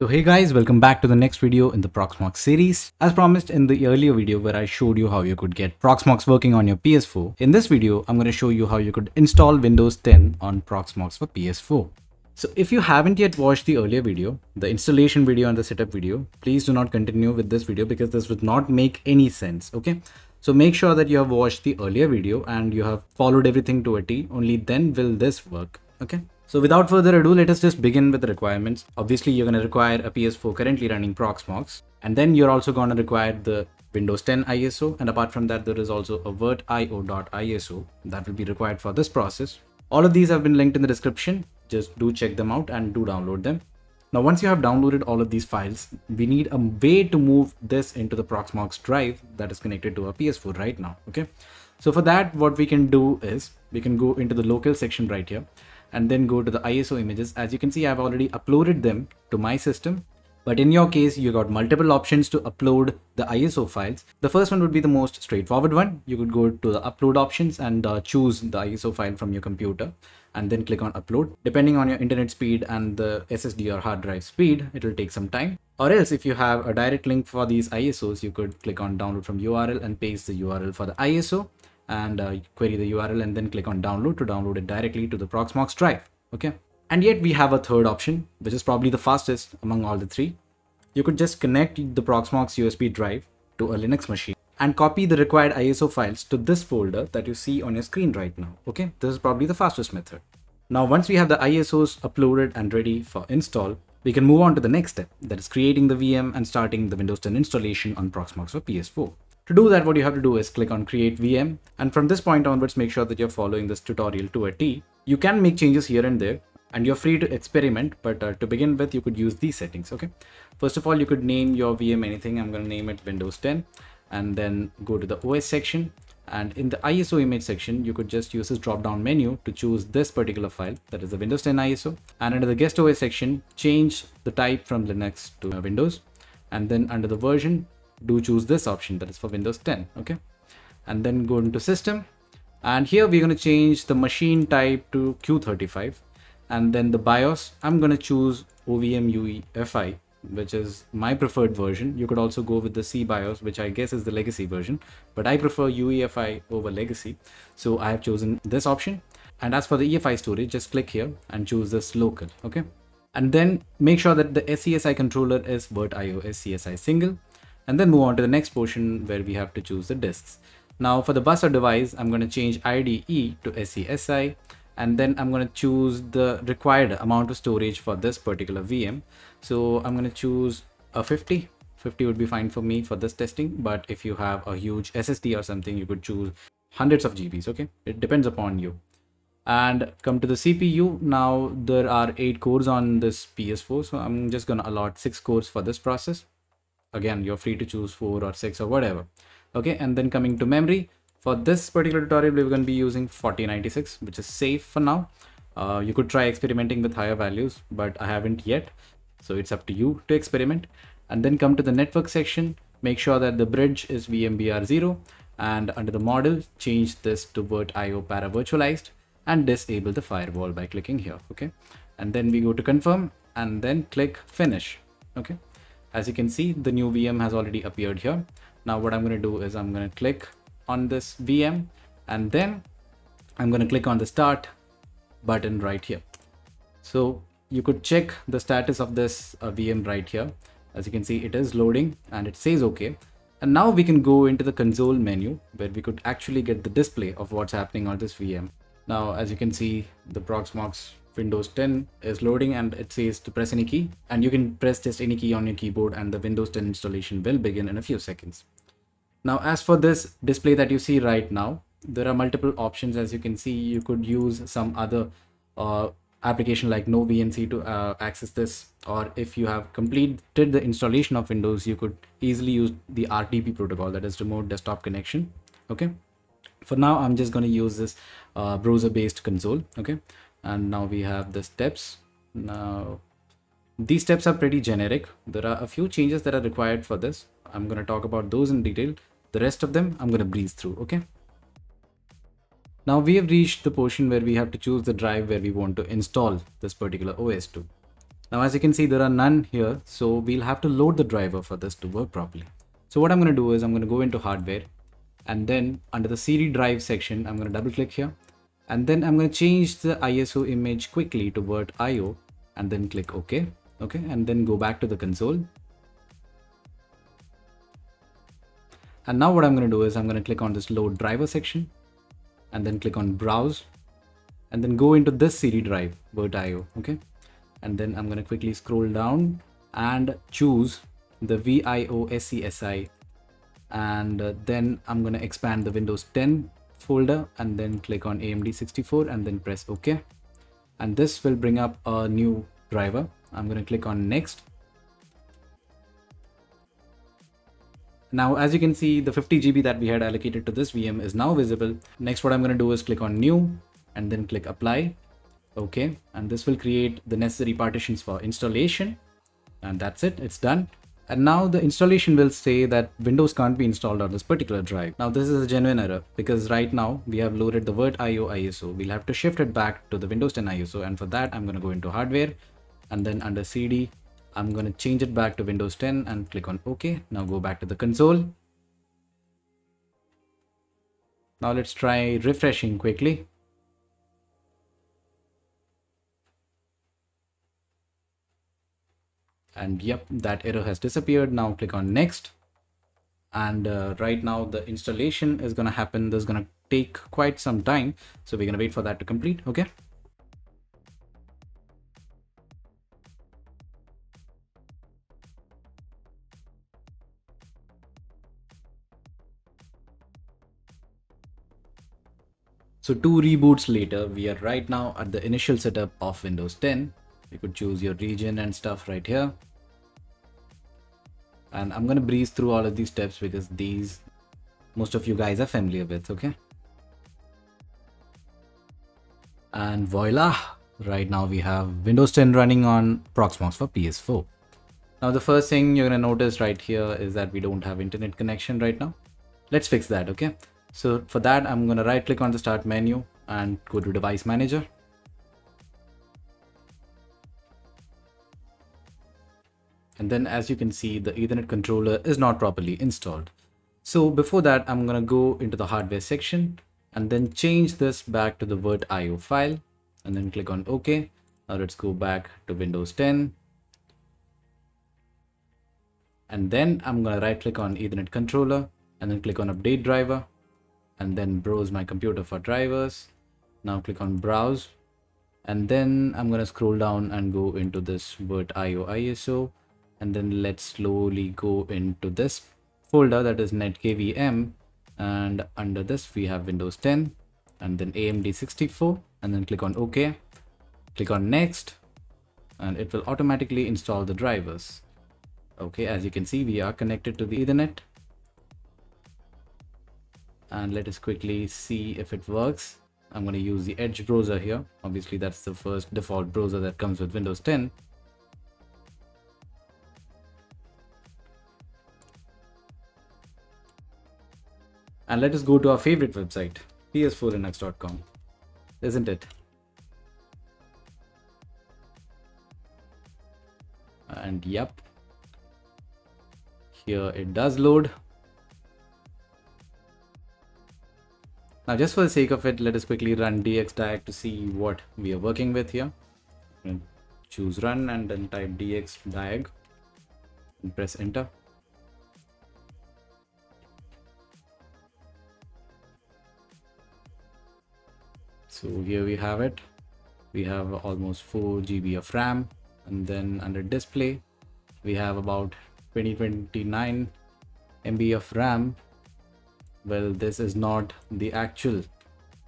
So hey guys, welcome back to the next video in the Proxmox series. As promised in the earlier video where I showed you how you could get Proxmox working on your PS4, in this video I'm going to show you how you could install Windows 10 on Proxmox for PS4. So if you haven't yet watched the earlier video, the installation video and the setup video, please do not continue with this video because this would not make any sense, okay? So make sure that you have watched the earlier video and you have followed everything to a T, only then will this work, okay? So without further ado, let us just begin with the requirements. Obviously, you're going to require a PS4 currently running Proxmox, and then you're also going to require the Windows 10 ISO. And apart from that, there is also a virtio.iso that will be required for this process. All of these have been linked in the description. Just do check them out and do download them. Now, once you have downloaded all of these files, we need a way to move this into the Proxmox drive that is connected to our PS4 right now. Okay. So for that, what we can do is we can go into the local section right here and then go to the ISO images. As you can see, I've already uploaded them to my system. But in your case, you got multiple options to upload the ISO files. The first one would be the most straightforward one. You could go to the upload options and uh, choose the ISO file from your computer and then click on upload. Depending on your internet speed and the SSD or hard drive speed, it will take some time. Or else if you have a direct link for these ISOs, you could click on download from URL and paste the URL for the ISO and uh, query the URL and then click on download to download it directly to the Proxmox drive. Okay. And yet we have a third option, which is probably the fastest among all the three. You could just connect the Proxmox USB drive to a Linux machine and copy the required ISO files to this folder that you see on your screen right now. Okay. This is probably the fastest method. Now, once we have the ISOs uploaded and ready for install, we can move on to the next step, that is creating the VM and starting the Windows 10 installation on Proxmox for PS4. To do that, what you have to do is click on create VM. And from this point onwards, make sure that you're following this tutorial to a T. You can make changes here and there and you're free to experiment. But uh, to begin with, you could use these settings. Okay. First of all, you could name your VM anything. I'm going to name it Windows 10 and then go to the OS section. And in the ISO image section, you could just use this drop down menu to choose this particular file that is the Windows 10 ISO. And under the guest OS section, change the type from Linux to Windows. And then under the version, do choose this option that is for Windows 10 okay? And then go into system and here we're going to change the machine type to Q35 and then the BIOS I'm going to choose OVM UEFI which is my preferred version. You could also go with the SeaBIOS which I guess is the legacy version but I prefer UEFI over legacy. So I have chosen this option. And as for the EFI storage just click here and choose this local okay? And then make sure that the SCSI controller is VirtIO SCSI single and then move on to the next portion where we have to choose the disks. Now for the bus or device, I'm going to change IDE to SCSI and then I'm going to choose the required amount of storage for this particular VM. So I'm going to choose a 50. 50 would be fine for me for this testing, but if you have a huge SSD or something, you could choose hundreds of GBs, okay? It depends upon you. And come to the CPU, now there are 8 cores on this PS4, so I'm just going to allot 6 cores for this process again you're free to choose four or six or whatever. Okay and then coming to memory for this particular tutorial we're going to be using 4096 which is safe for now. Uh, you could try experimenting with higher values but i haven't yet. So it's up to you to experiment. And then come to the network section. Make sure that the bridge is vmbr0 and under the model change this to virtio para virtualized and disable the firewall by clicking here okay? And then we go to confirm and then click finish okay as you can see, the new VM has already appeared here. Now what I'm going to do is I'm going to click on this VM and then I'm going to click on the start button right here. So you could check the status of this uh, VM right here. As you can see, it is loading and it says okay. And now we can go into the console menu where we could actually get the display of what's happening on this VM. Now, as you can see, the Proxmox Windows 10 is loading and it says to press any key. And you can press just any key on your keyboard and the Windows 10 installation will begin in a few seconds. Now as for this display that you see right now, there are multiple options. As you can see you could use some other uh, application like noVNC to uh, access this. Or if you have completed the installation of Windows you could easily use the RDP protocol that is remote desktop connection. Okay for now I'm just going to use this uh, browser based console okay? And now we have the steps. Now these steps are pretty generic. There are a few changes that are required for this. I'm going to talk about those in detail. The rest of them i'm going to breeze through okay? Now we have reached the portion where we have to choose the drive where we want to install this particular os to Now, as you can see, there are none here. So we'll have to load the driver for this to work properly. So what I'm going to do is I'm going to go into hardware and then under the CD drive section, I'm going to double click here and then I'm going to change the ISO image quickly to VirtIO and then click OK. Okay. And then go back to the console. And now what I'm going to do is I'm going to click on this load driver section and then click on browse and then go into this CD drive, VirtIO. Okay and then I'm going to quickly scroll down and choose the VIOSCSI and uh, then I'm going to expand the Windows 10 folder and then click on AMD 64 and then press OK and this will bring up a new driver. I'm going to click on next. Now, as you can see, the 50 GB that we had allocated to this VM is now visible. Next, what I'm going to do is click on new and then click apply okay and this will create the necessary partitions for installation and that's it it's done and now the installation will say that windows can't be installed on this particular drive. Now this is a genuine error because right now we have loaded the VirtIO iso we'll have to shift it back to the windows 10 iso and for that i'm going to go into hardware. And then under cd i'm going to change it back to windows 10 and click on ok. Now go back to the console. Now let's try refreshing quickly and yep that error has disappeared. Now click on next. And uh, right now the installation is going to happen. This is going to take quite some time. So we're going to wait for that to complete okay? So two reboots later, we are right now at the initial setup of Windows 10 you could choose your region and stuff right here. And I'm gonna breeze through all of these steps because these most of you guys are familiar with okay? And voila! Right now we have Windows 10 running on Proxmox for PS4 now the first thing you're gonna notice right here is that we don't have internet connection right now. Let's fix that okay? So for that I'm gonna right click on the start menu and go to device manager And then as you can see, the ethernet controller is not properly installed. So before that, I'm going to go into the hardware section and then change this back to the VirtIO file and then click on OK. Now let's go back to Windows 10. And then I'm going to right click on ethernet controller and then click on update driver and then browse my computer for drivers. Now click on browse and then I'm going to scroll down and go into this VirtIO ISO and then let's slowly go into this folder that is netkvm. And under this we have windows 10 and then amd 64 and then click on ok. Click on next. And it will automatically install the drivers. Okay as you can see we are connected to the ethernet. And let us quickly see if it works. I'm going to use the edge browser here. Obviously that's the first default browser that comes with windows 10 And let us go to our favorite website, ps4linux.com, isn't it? And yep, here it does load. Now just for the sake of it, let us quickly run dxdiag to see what we are working with here. Hmm. Choose run and then type dxdiag and press enter. So here we have it. We have almost 4 GB of RAM and then under display we have about 2029 MB of RAM. Well this is not the actual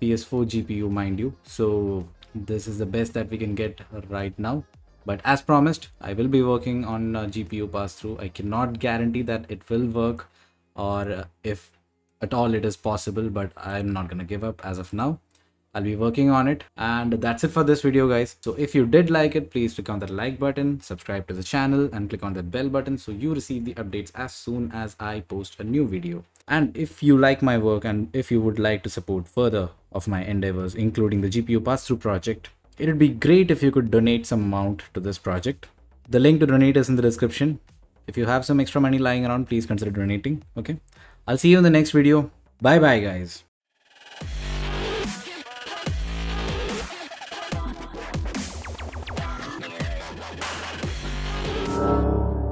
PS4 GPU mind you. So this is the best that we can get right now. But as promised I will be working on GPU pass through I cannot guarantee that it will work or if at all it is possible but I'm not gonna give up as of now I'll be working on it. And that's it for this video, guys. So if you did like it, please click on that like button, subscribe to the channel and click on that bell button so you receive the updates as soon as I post a new video. And if you like my work and if you would like to support further of my endeavors, including the GPU pass-through project, It would be great if you could donate some amount to this project. The link to donate is in the description. If you have some extra money lying around, please consider donating. Okay. I'll see you in the next video. Bye bye, guys.